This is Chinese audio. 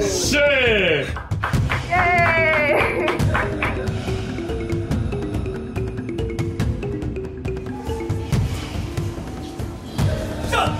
是。耶。上。